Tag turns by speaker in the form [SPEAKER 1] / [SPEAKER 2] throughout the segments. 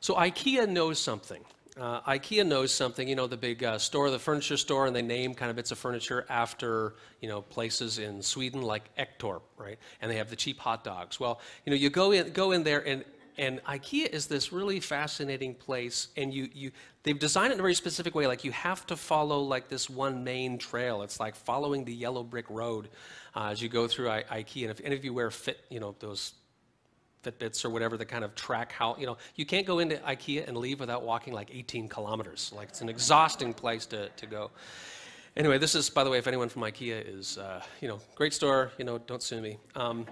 [SPEAKER 1] So IKEA knows something. Uh, IKEA knows something, you know, the big uh, store, the furniture store, and they name kind of bits of furniture after, you know, places in Sweden like Ektorp, right? And they have the cheap hot dogs. Well, you know, you go in, go in there, and, and IKEA is this really fascinating place, and you, you, they've designed it in a very specific way. Like you have to follow like this one main trail. It's like following the yellow brick road uh, as you go through I, IKEA. And if any of you wear fit, you know, those Fitbits or whatever that kind of track how, you know, you can't go into IKEA and leave without walking like 18 kilometers. Like it's an exhausting place to, to go. Anyway, this is, by the way, if anyone from IKEA is, uh, you know, great store, you know, don't sue me. Um,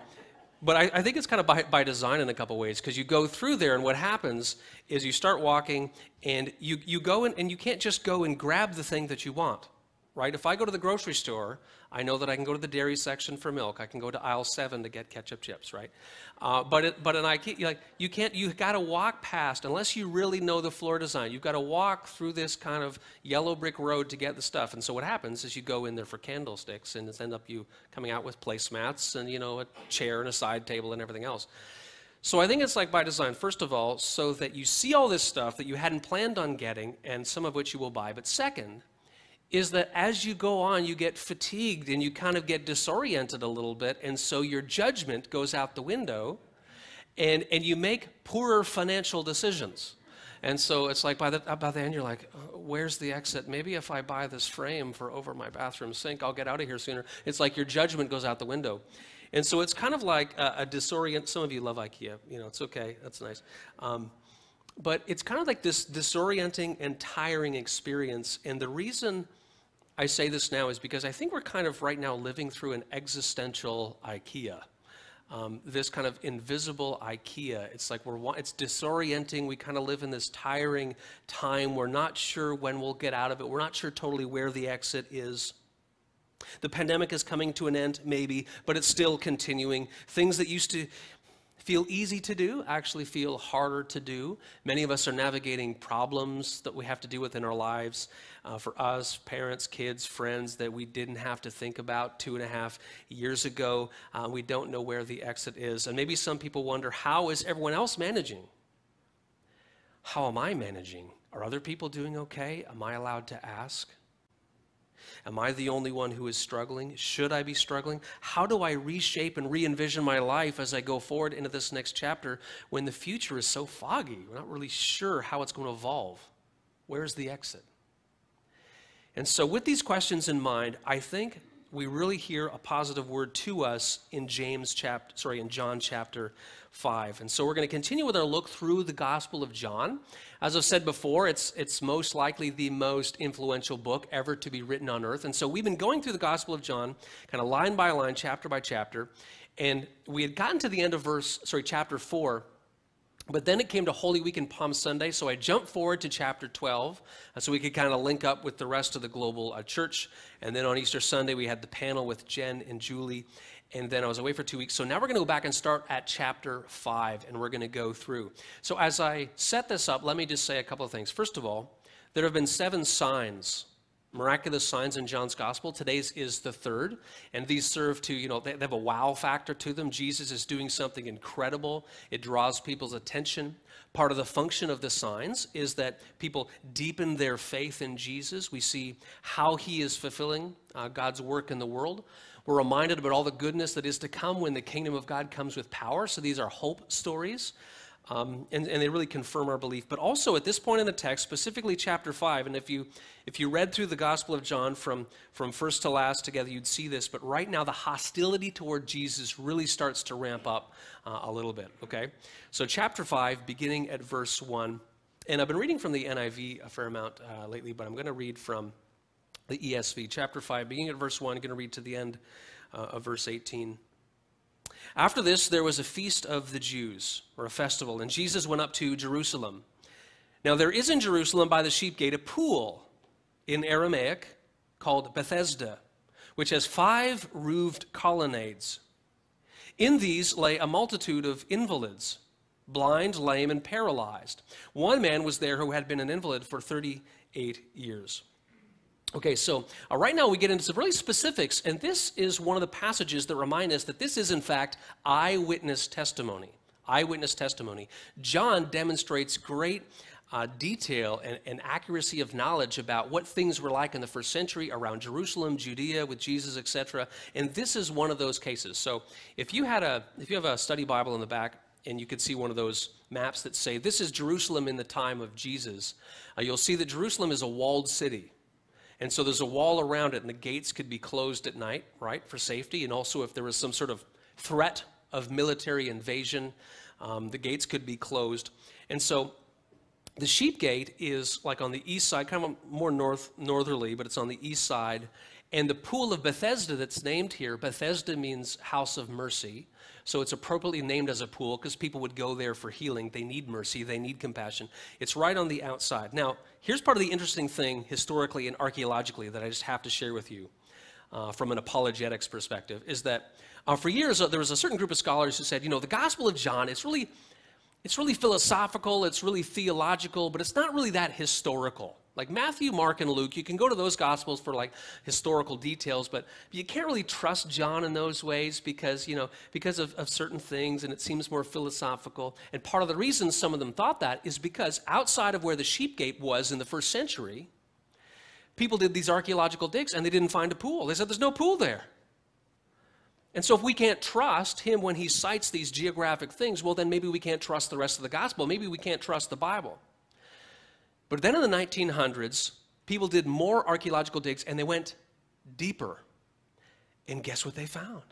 [SPEAKER 1] but I, I, think it's kind of by, by design in a couple ways because you go through there and what happens is you start walking and you, you go in and you can't just go and grab the thing that you want right? If I go to the grocery store, I know that I can go to the dairy section for milk. I can go to aisle seven to get ketchup chips, right? Uh, but it, but in IKEA, like you can't. You got to walk past unless you really know the floor design. You've got to walk through this kind of yellow brick road to get the stuff. And so what happens is you go in there for candlesticks, and it's end up you coming out with placemats and you know a chair and a side table and everything else. So I think it's like by design, first of all, so that you see all this stuff that you hadn't planned on getting, and some of which you will buy. But second, is that as you go on, you get fatigued and you kind of get disoriented a little bit, and so your judgment goes out the window, and, and you make poorer financial decisions. And so it's like by the, by the end, you're like, uh, where's the exit? Maybe if I buy this frame for over my bathroom sink, I'll get out of here sooner. It's like your judgment goes out the window. And so it's kind of like a, a disorient. Some of you love IKEA. You know, it's okay. That's nice. Um, but it's kind of like this disorienting and tiring experience. And the reason I say this now is because I think we're kind of right now living through an existential IKEA. Um, this kind of invisible IKEA. It's like we're it's disorienting. We kind of live in this tiring time. We're not sure when we'll get out of it. We're not sure totally where the exit is. The pandemic is coming to an end, maybe, but it's still continuing. Things that used to feel easy to do actually feel harder to do. Many of us are navigating problems that we have to deal with in our lives. Uh, for us, parents, kids, friends that we didn't have to think about two and a half years ago. Uh, we don't know where the exit is. And maybe some people wonder how is everyone else managing? How am I managing? Are other people doing okay? Am I allowed to ask? Am I the only one who is struggling? Should I be struggling? How do I reshape and re envision my life as I go forward into this next chapter when the future is so foggy? We're not really sure how it's going to evolve. Where's the exit? And so, with these questions in mind, I think we really hear a positive word to us in James chapter, sorry, in John chapter 5. And so we're going to continue with our look through the Gospel of John. As I've said before, it's, it's most likely the most influential book ever to be written on earth. And so we've been going through the Gospel of John, kind of line by line, chapter by chapter. And we had gotten to the end of verse, sorry, chapter 4 but then it came to Holy Week and Palm Sunday, so I jumped forward to chapter 12 uh, so we could kind of link up with the rest of the global uh, church. And then on Easter Sunday, we had the panel with Jen and Julie. And then I was away for two weeks. So now we're going to go back and start at chapter 5, and we're going to go through. So as I set this up, let me just say a couple of things. First of all, there have been seven signs miraculous signs in John's gospel. Today's is the third, and these serve to, you know, they, have a wow factor to them. Jesus is doing something incredible, it draws people's attention. Part of the function of the signs is that people deepen their faith in Jesus. We see how he is fulfilling uh, God's work in the world. We're reminded about all the goodness that is to come when the kingdom of God comes with power. So these are hope stories. Um, and, and, they really confirm our belief. But also at this point in the text, specifically chapter 5, and if you, if you read through the Gospel of John from, from first to last together, you'd see this. But right now, the hostility toward Jesus really starts to ramp up uh, a little bit, okay? So, chapter 5, beginning at verse 1. And I've been reading from the NIV a fair amount uh, lately, but I'm going to read from the ESV. Chapter 5, beginning at verse 1, I'm going to read to the end uh, of verse 18. After this, there was a feast of the Jews, or a festival, and Jesus went up to Jerusalem. Now, there is in Jerusalem by the sheep gate a pool in Aramaic called Bethesda, which has five roofed colonnades. In these lay a multitude of invalids, blind, lame, and paralyzed. One man was there who had been an invalid for 38 years. Okay, so uh, right now we get into some really specifics, and this is one of the passages that remind us that this is, in fact, eyewitness testimony. eyewitness testimony. John demonstrates great uh, detail and, and, accuracy of knowledge about what things were like in the first century around Jerusalem, Judea, with Jesus, etc. And this is one of those cases. So if you had a, if you have a study Bible in the back, and you could see one of those maps that say this is Jerusalem in the time of Jesus, uh, you'll see that Jerusalem is a walled city. And so there's a wall around it, and the gates could be closed at night, right, for safety. And also, if there was some sort of threat of military invasion, um, the gates could be closed. And so the sheep gate is like on the east side, kind of more north northerly, but it's on the east side. And the pool of Bethesda that's named here, Bethesda means house of mercy. So it's appropriately named as a pool because people would go there for healing. They need mercy, they need compassion. It's right on the outside. Now, here's part of the interesting thing historically and archaeologically that I just have to share with you uh, from an apologetics perspective is that uh, for years uh, there was a certain group of scholars who said, you know, the Gospel of John, it's really it's really philosophical, it's really theological, but it's not really that historical. Like Matthew, Mark, and Luke, you can go to those gospels for like historical details, but you can't really trust John in those ways because, you know, because of, of certain things and it seems more philosophical. And part of the reason some of them thought that is because outside of where the sheep gate was in the first century, people did these archaeological digs and they didn't find a pool. They said there's no pool there. And so, if we can't trust him when he cites these geographic things, well, then maybe we can't trust the rest of the gospel. Maybe we can't trust the Bible. But then in the 1900s, people did more archaeological digs and they went deeper. And guess what they found?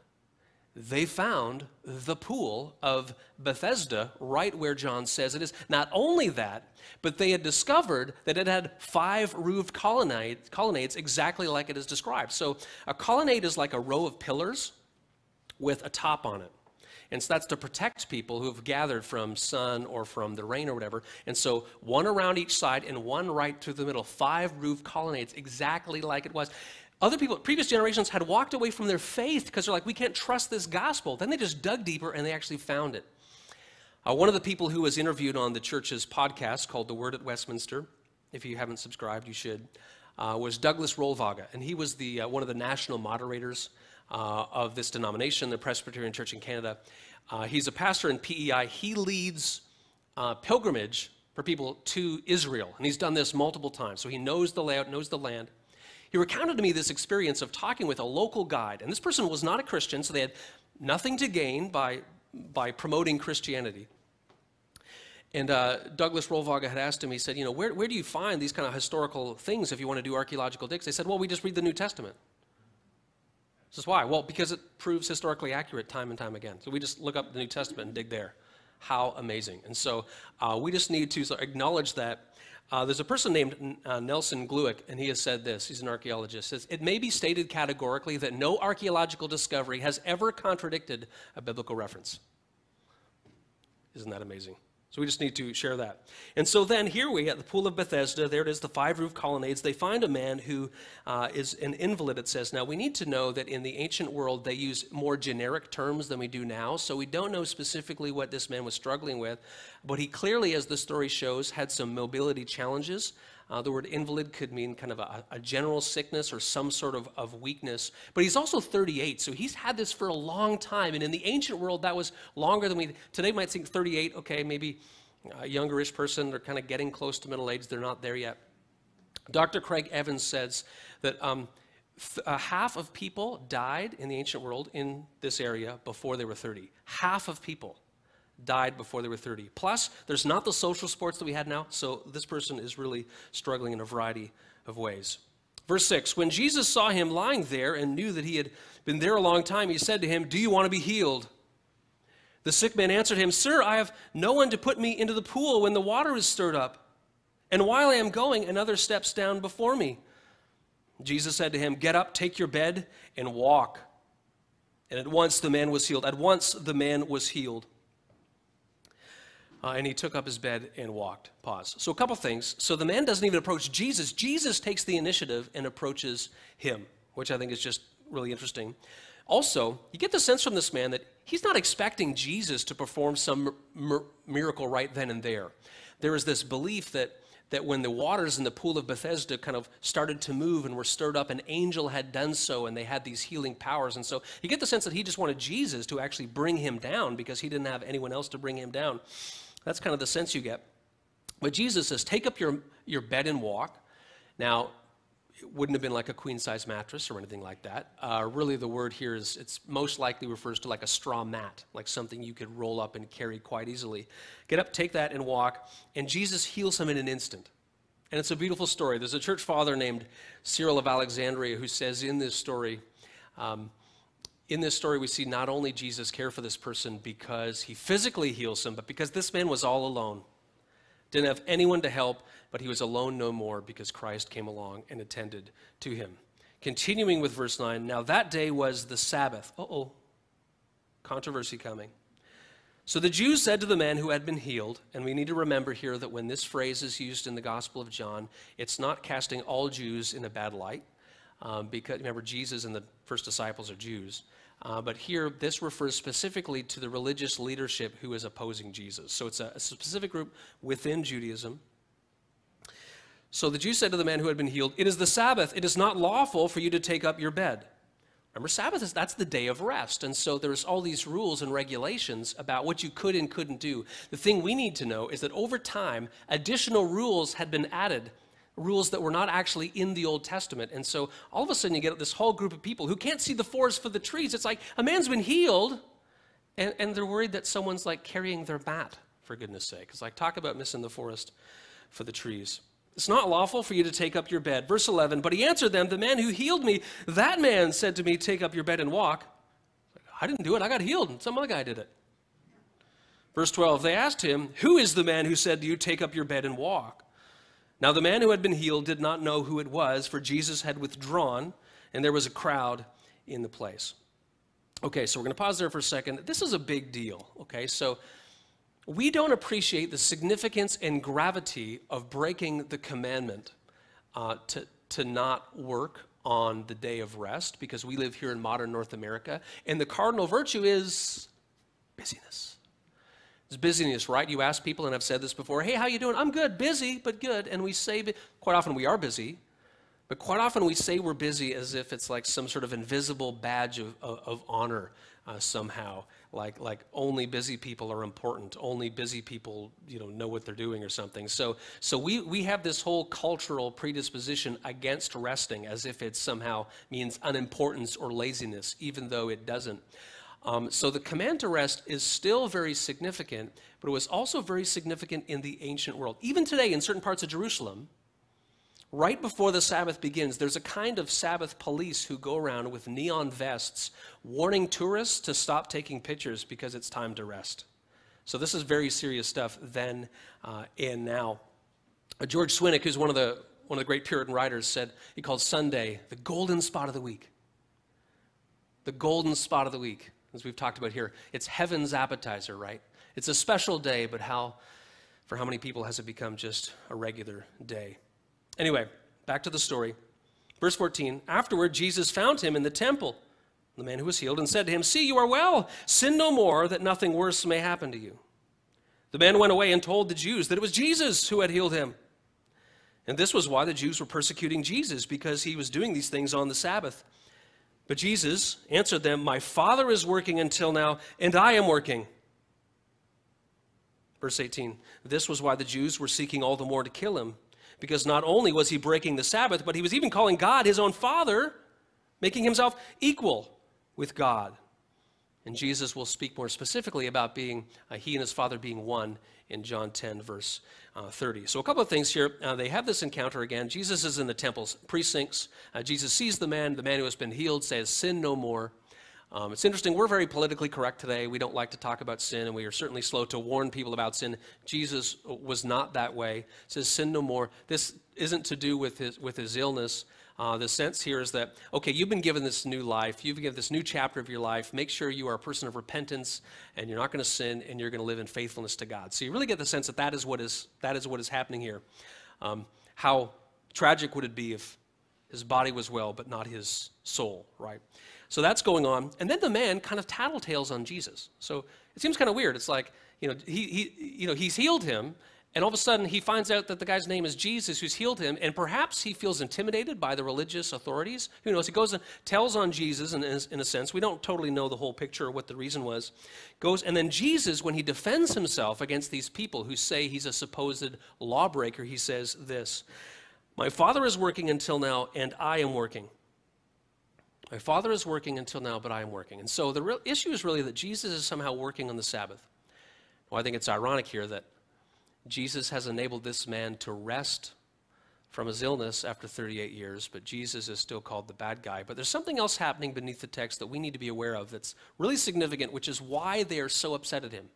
[SPEAKER 1] They found the pool of Bethesda right where John says it is. Not only that, but they had discovered that it had five roofed colonnades, colonnades exactly like it is described. So a colonnade is like a row of pillars with a top on it. And so that's to protect people who have gathered from sun or from the rain or whatever. And so one around each side and one right through the middle, five roof colonnades, exactly like it was. Other people, previous generations, had walked away from their faith because they're like, we can't trust this gospel. Then they just dug deeper and they actually found it. Uh, one of the people who was interviewed on the church's podcast called The Word at Westminster, if you haven't subscribed, you should, uh, was Douglas Rollwager. And he was the, uh, one of the national moderators uh, of this denomination, the Presbyterian Church in Canada. Uh, he's a pastor in PEI. He leads uh, pilgrimage for people to Israel, and he's done this multiple times. So he knows the layout, knows the land. He recounted to me this experience of talking with a local guide, and this person was not a Christian, so they had nothing to gain by, by promoting Christianity. And uh, Douglas Rollwager had asked him, he said, you know, where, where do you find these kind of historical things if you want to do archaeological digs? They said, well, we just read the New Testament. Says, why? Well, because it proves historically accurate time and time again. So we just look up the New Testament and dig there. How amazing. And so uh, we just need to acknowledge that. Uh, there's a person named uh, Nelson Glueck, and he has said this. He's an archaeologist. Says, it may be stated categorically that no archaeological discovery has ever contradicted a biblical reference. Isn't that amazing? So we just need to share that. And so then here we at the Pool of Bethesda, there it is, the five roof colonnades. They find a man who uh, is an invalid, it says. Now we need to know that in the ancient world they use more generic terms than we do now. So we don't know specifically what this man was struggling with. But he clearly, as the story shows, had some mobility challenges. Uh, the word invalid could mean kind of a, a, general sickness or some sort of, of weakness. But he's also 38, so he's had this for a long time. And in the ancient world, that was longer than we today might think 38, okay, maybe a youngerish person, they're kind of getting close to middle age, they're not there yet. Dr. Craig Evans says that um, uh, half of people died in the ancient world in this area before they were 30. Half of people died before they were 30. Plus, there's not the social sports that we had now, so this person is really struggling in a variety of ways. Verse 6 When Jesus saw him lying there and knew that he had been there a long time, he said to him, Do you want to be healed? The sick man answered him, Sir, I have no one to put me into the pool when the water is stirred up. And while I am going, another steps down before me. Jesus said to him, Get up, take your bed, and walk. And at once the man was healed. At once the man was healed. Uh, and he took up his bed and walked. Pause. So, a couple things. So, the man doesn't even approach Jesus. Jesus takes the initiative and approaches him, which I think is just really interesting. Also, you get the sense from this man that he's not expecting Jesus to perform some miracle right then and there. There is this belief that, that when the waters in the pool of Bethesda kind of started to move and were stirred up, an angel had done so and they had these healing powers. And so you get the sense that he just wanted Jesus to actually bring him down because he didn't have anyone else to bring him down. That's kind of the sense you get. But Jesus says, Take up your, your bed and walk. Now, it wouldn't have been like a queen size mattress or anything like that. Uh, really, the word here is it's most likely refers to like a straw mat, like something you could roll up and carry quite easily. Get up, take that, and walk. And Jesus heals him in an instant. And it's a beautiful story. There's a church father named Cyril of Alexandria who says in this story, um, in this story, we see not only Jesus care for this person because he physically heals him, but because this man was all alone. Didn't have anyone to help, but he was alone no more because Christ came along and attended to him. Continuing with verse 9, now that day was the Sabbath. Uh oh, controversy coming. So the Jews said to the man who had been healed, and we need to remember here that when this phrase is used in the Gospel of John, it's not casting all Jews in a bad light, um, because remember, Jesus and the first disciples are Jews. Uh, but here, this refers specifically to the religious leadership who is opposing Jesus. So it's a, a specific group within Judaism. So the Jews said to the man who had been healed, It is the Sabbath. It is not lawful for you to take up your bed. Remember, Sabbath is that's the day of rest. And so there's all these rules and regulations about what you could and couldn't do. The thing we need to know is that over time, additional rules had been added rules that were not actually in the Old Testament. And so all of a sudden you get this whole group of people who can't see the forest for the trees. It's like a man's been healed, and, and they're worried that someone's like carrying their bat, for goodness sake. It's like, talk about missing the forest for the trees. It's not lawful for you to take up your bed. Verse 11, but he answered them, The man who healed me, that man said to me, Take up your bed and walk. I didn't do it, I got healed, and some other guy did it. Verse 12, they asked him, Who is the man who said to you, Take up your bed and walk? Now, the man who had been healed did not know who it was, for Jesus had withdrawn, and there was a crowd in the place. Okay, so we're going to pause there for a second. This is a big deal, okay? So we don't appreciate the significance and gravity of breaking the commandment uh, to, to not work on the day of rest because we live here in modern North America, and the cardinal virtue is busyness. It's busyness, right? You ask people, and I've said this before, hey, how you doing? I'm good, busy, but good. And we say, quite often we are busy, but quite often we say we're busy as if it's like some sort of invisible badge of, of, of honor uh, somehow. Like, like only busy people are important. Only busy people, you know, know what they're doing or something. So, so we, we have this whole cultural predisposition against resting as if it somehow means unimportance or laziness, even though it doesn't. Um, so the command to rest is still very significant, but it was also very significant in the ancient world. Even today, in certain parts of Jerusalem, right before the Sabbath begins, there's a kind of Sabbath police who go around with neon vests warning tourists to stop taking pictures because it's time to rest. So this is very serious stuff then uh, and now. Uh, George Swinnock, who's one of the one of the great Puritan writers, said he called Sunday the golden spot of the week. The golden spot of the week as we've talked about here. It's heaven's appetizer, right? It's a special day, but how, for how many people has it become just a regular day? Anyway, back to the story. Verse 14 Afterward, Jesus found him in the temple, the man who was healed, and said to him, See, you are well. Sin no more, that nothing worse may happen to you. The man went away and told the Jews that it was Jesus who had healed him. And this was why the Jews were persecuting Jesus, because he was doing these things on the Sabbath. But Jesus answered them, My Father is working until now, and I am working. Verse 18 This was why the Jews were seeking all the more to kill him, because not only was he breaking the Sabbath, but he was even calling God his own Father, making himself equal with God. And Jesus will speak more specifically about being, uh, he and his Father being one in John 10, verse uh, 30. So, a couple of things here. Uh, they have this encounter again. Jesus is in the temple's precincts. Uh, Jesus sees the man, the man who has been healed, says, Sin no more. Um, it's interesting, we're very politically correct today. We don't like to talk about sin, and we are certainly slow to warn people about sin. Jesus was not that way. says, Sin no more. This isn't to do with his, with his illness. Uh, the sense here is that, okay, you've been given this new life, you've been given this new chapter of your life. Make sure you are a person of repentance and you're not going to sin and you're going to live in faithfulness to God. So you really get the sense that that is what is, that is, what is happening here. Um, how tragic would it be if his body was well, but not his soul, right? So that's going on. And then the man kind of tattletales on Jesus. So it seems kind of weird. It's like, you know, he, he, you know, he's healed him, and all of a sudden, he finds out that the guy's name is Jesus who's healed him, and perhaps he feels intimidated by the religious authorities. Who knows? He goes and tells on Jesus in, in a sense. We don't totally know the whole picture or what the reason was. Goes, and then Jesus, when he defends himself against these people who say he's a supposed lawbreaker, he says this My Father is working until now, and I am working. My Father is working until now, but I am working. And so the real issue is really that Jesus is somehow working on the Sabbath. Well, I think it's ironic here that Jesus has enabled this man to rest from his illness after 38 years, but Jesus is still called the bad guy. But there's something else happening beneath the text that we need to be aware of that's really significant, which is why they are so upset at him.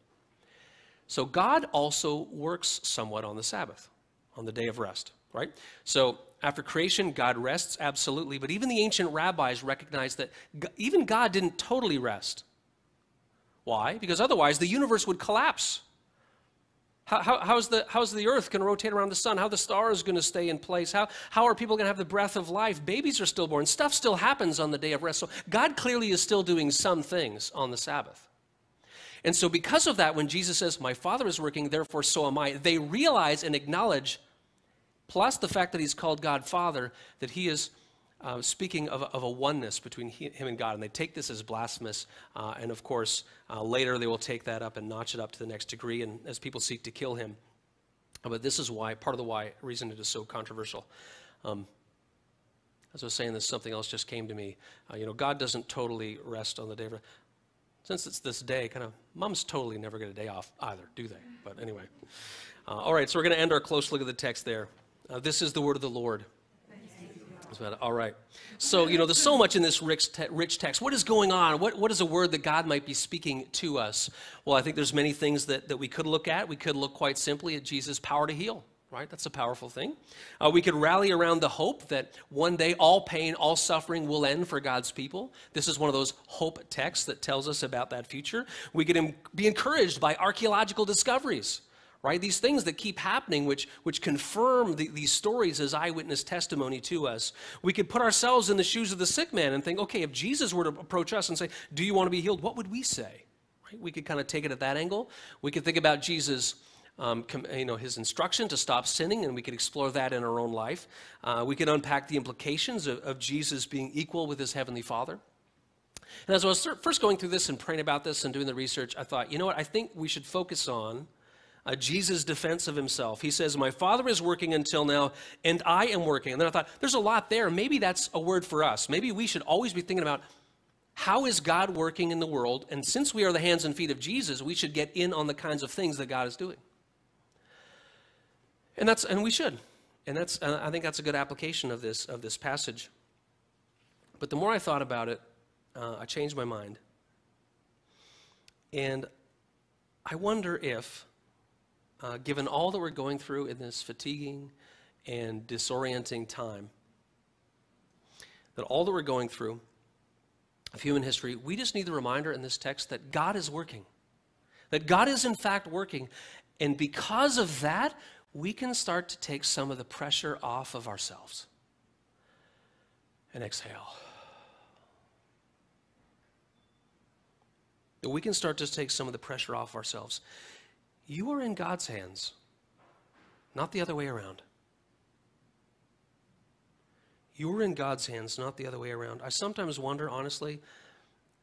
[SPEAKER 1] So God also works somewhat on the Sabbath, on the day of rest, right? So after creation, God rests absolutely, but even the ancient rabbis recognized that even God didn't totally rest. Why? Because otherwise the universe would collapse. How, how, how's, the, how's the earth going to rotate around the sun? How the stars going to stay in place? How, how are people going to have the breath of life? Babies are stillborn. Stuff still happens on the day of rest. So God clearly is still doing some things on the Sabbath. And so, because of that, when Jesus says, My Father is working, therefore so am I, they realize and acknowledge, plus the fact that He's called God Father, that He is uh, speaking of, of, a oneness between he, him and God, and they take this as blasphemous. Uh, and of course, uh, later they will take that up and notch it up to the next degree, and as people seek to kill him. But this is why, part of the why, reason it is so controversial. Um, as I was saying, this something else just came to me. Uh, you know, God doesn't totally rest on the day of. Since it's this day, kind of, moms totally never get a day off either, do they? But anyway. Uh, all right, so we're going to end our close look at the text there. Uh, this is the word of the Lord. All right. So, you know, there's so much in this rich, te- rich text. What is going on? What, what is a word that God might be speaking to us? Well, I think there's many things that, that we could look at. We could look quite simply at Jesus' power to heal, right? That's a powerful thing. Uh, we could rally around the hope that one day all pain, all suffering will end for God's people. This is one of those hope texts that tells us about that future. We could be encouraged by archaeological discoveries right? These things that keep happening, which, which confirm the, these stories as eyewitness testimony to us. We could put ourselves in the shoes of the sick man and think, okay, if Jesus were to approach us and say, Do you want to be healed? What would we say? Right? We could kind of take it at that angle. We could think about Jesus. Um, you know his instruction to stop sinning, and we could explore that in our own life. Uh, we could unpack the implications of, of Jesus being equal with his heavenly Father. And as I was first going through this and praying about this and doing the research, I thought, you know what? I think we should focus on uh, Jesus' defense of himself. He says, My Father is working until now, and I am working. And then I thought, there's a lot there. Maybe that's a word for us. Maybe we should always be thinking about how is God working in the world? And since we are the hands and feet of Jesus, we should get in on the kinds of things that God is doing. And that's and we should. And that's uh, I think that's a good application of this of this passage. But the more I thought about it, uh, I changed my mind. And I wonder if uh, given all that we're going through in this fatiguing and disorienting time, that all that we're going through of human history, we just need the reminder in this text that God is working. That God is in fact working. And because of that, we can start to take some of the pressure off of ourselves. And exhale. That We can start to take some of the pressure off ourselves. You are in God's hands, not the other way around. You are in God's hands, not the other way around. I sometimes wonder, honestly,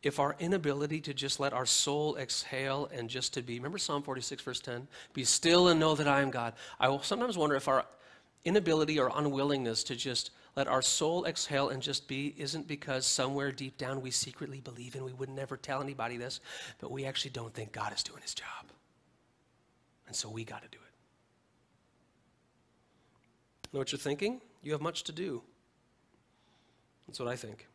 [SPEAKER 1] if our inability to just let our soul exhale and just to be, remember Psalm 46, verse 10? Be still and know that I am God. I will sometimes wonder if our inability or unwillingness to just let our soul exhale and just be isn't because somewhere deep down we secretly believe and we would never tell anybody this, but we actually don't think God is doing his job. And so we got to do it. Know what you're thinking? You have much to do. That's what I think.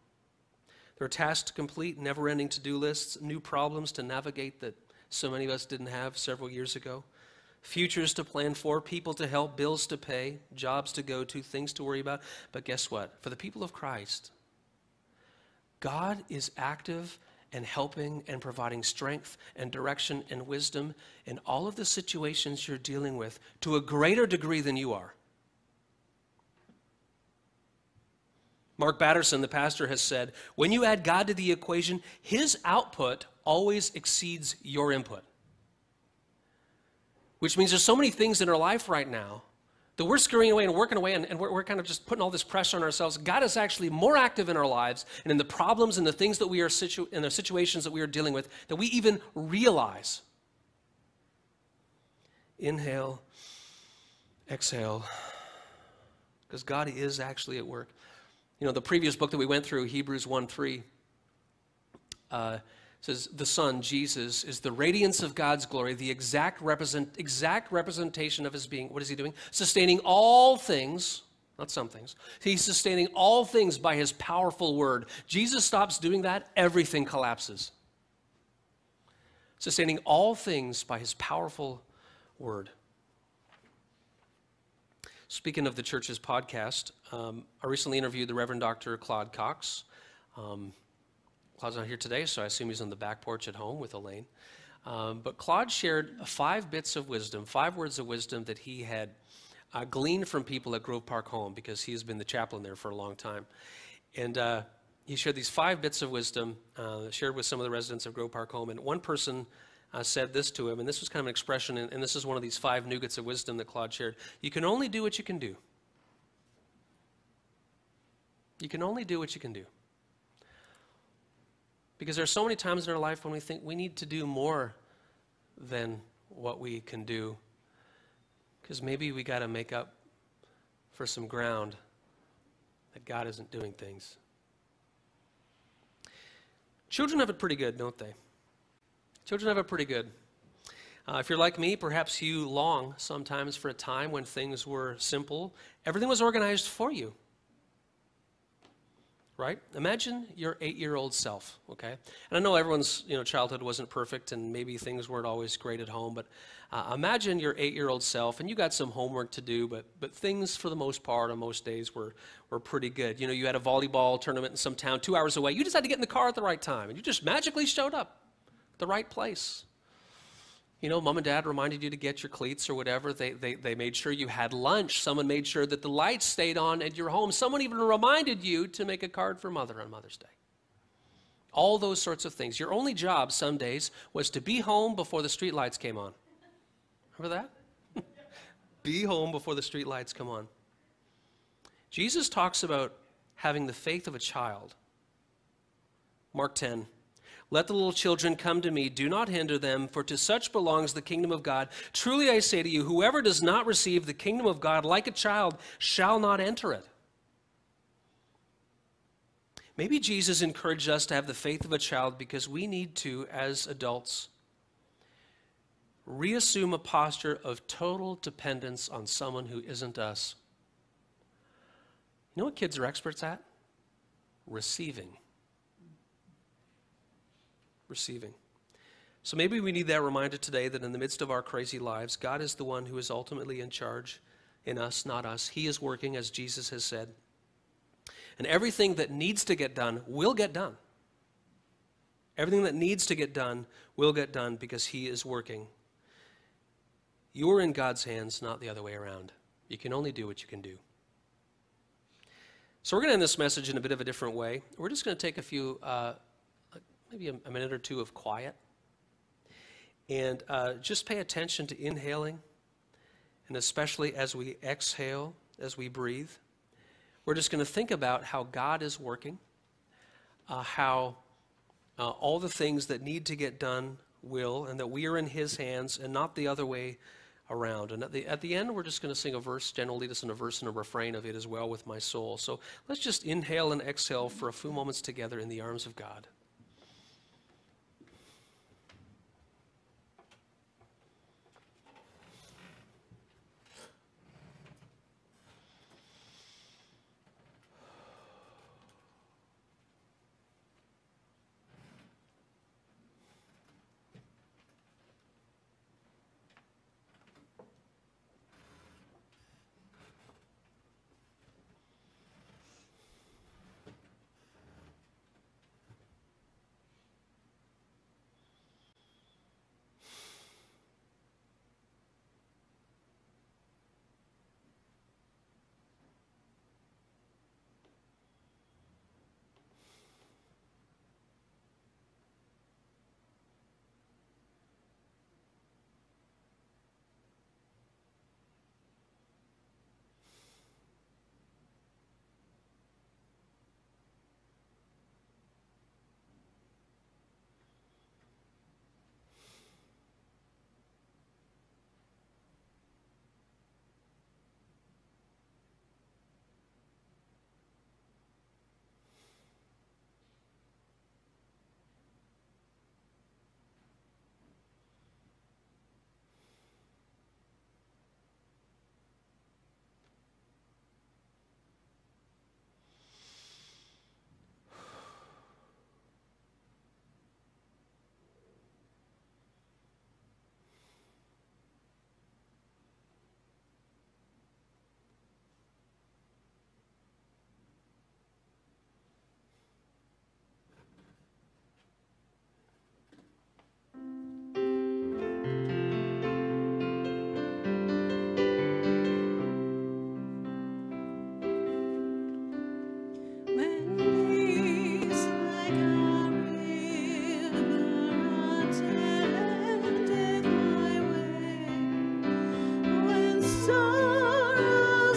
[SPEAKER 1] There are tasks to complete, never ending to do lists, new problems to navigate that so many of us didn't have several years ago, futures to plan for, people to help, bills to pay, jobs to go to, things to worry about. But guess what? For the people of Christ, God is active and helping and providing strength and direction and wisdom in all of the situations you're dealing with to a greater degree than you are. Mark Batterson, the pastor, has said when you add God to the equation, his output always exceeds your input. which means there's so many things in our life right now that we're scurrying away and working away and, and we're, we're, kind of just putting all this pressure on ourselves. God is actually more active in our lives and in the problems and the things that we are situ- in the situations that we are dealing with that we even realize. Inhale, exhale, because God is actually at work. You know, the previous book that we went through, Hebrews 1 3, uh, says, The Son, Jesus, is the radiance of God's glory, the exact, represent, exact representation of his being. What is he doing? Sustaining all things, not some things. He's sustaining all things by his powerful word. Jesus stops doing that, everything collapses. Sustaining all things by his powerful word. Speaking of the church's podcast, um, I recently interviewed the Reverend Dr. Claude Cox. Um, Claude's not here today, so I assume he's on the back porch at home with Elaine. Um, but Claude shared five bits of wisdom, five words of wisdom that he had uh, gleaned from people at Grove Park Home because he has been the chaplain there for a long time. And uh, he shared these five bits of wisdom, uh, shared with some of the residents of Grove Park Home. And one person uh, said this to him, and this was kind of an expression, and, and this is one of these five nuggets of wisdom that Claude shared. You can only do what you can do. You can only do what you can do. Because there are so many times in our life when we think we need to do more than what we can do. Because maybe we got to make up for some ground that God isn't doing things. Children have it pretty good, don't they? Children have it pretty good. Uh, if you're like me, perhaps you long sometimes for a time when things were simple. Everything was organized for you. Right? Imagine your eight-year-old self, okay? And I know everyone's you know, childhood wasn't perfect and maybe things weren't always great at home, but uh, imagine your eight-year-old self and you got some homework to do, but, but things for the most part on most days were, were pretty good. You know, you had a volleyball tournament in some town two hours away. You just had to get in the car at the right time and you just magically showed up the right place. You know, mom and dad reminded you to get your cleats or whatever. They, they, they made sure you had lunch. Someone made sure that the lights stayed on at your home. Someone even reminded you to make a card for mother on Mother's Day. All those sorts of things. Your only job some days was to be home before the street lights came on. Remember that? be home before the street lights come on. Jesus talks about having the faith of a child. Mark 10. Let the little children come to me. Do not hinder them, for to such belongs the kingdom of God. Truly I say to you, whoever does not receive the kingdom of God like a child shall not enter it. Maybe Jesus encouraged us to have the faith of a child because we need to, as adults, reassume a posture of total dependence on someone who isn't us. You know what kids are experts at? Receiving receiving. So maybe we need that reminder today that in the midst of our crazy lives, God is the one who is ultimately in charge in us, not us. He is working as Jesus has said. And everything that needs to get done will get done. Everything that needs to get done will get done because He is working. You're in God's hands, not the other way around. You can only do what you can do. So we're going to end this message in a bit of a different way. We're just going to take a few. Uh, maybe a, a minute or two of quiet. And uh, just pay attention to inhaling, and especially as we exhale, as we breathe. We're just going to think about how God is working, uh, how uh, all the things that need to get done will, and that we are in His hands and not the other way around. And at the, at the end, we're just going to sing a verse. Will lead us in a verse and a refrain of It Is Well With My Soul. So let's just inhale and exhale for a few moments together in the arms of God.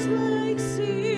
[SPEAKER 2] Like sea.